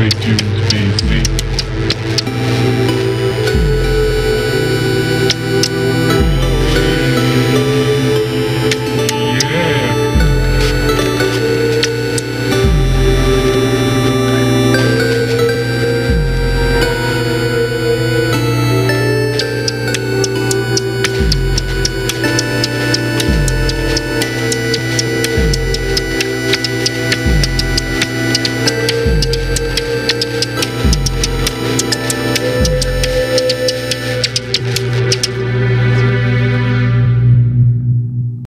Make you be free.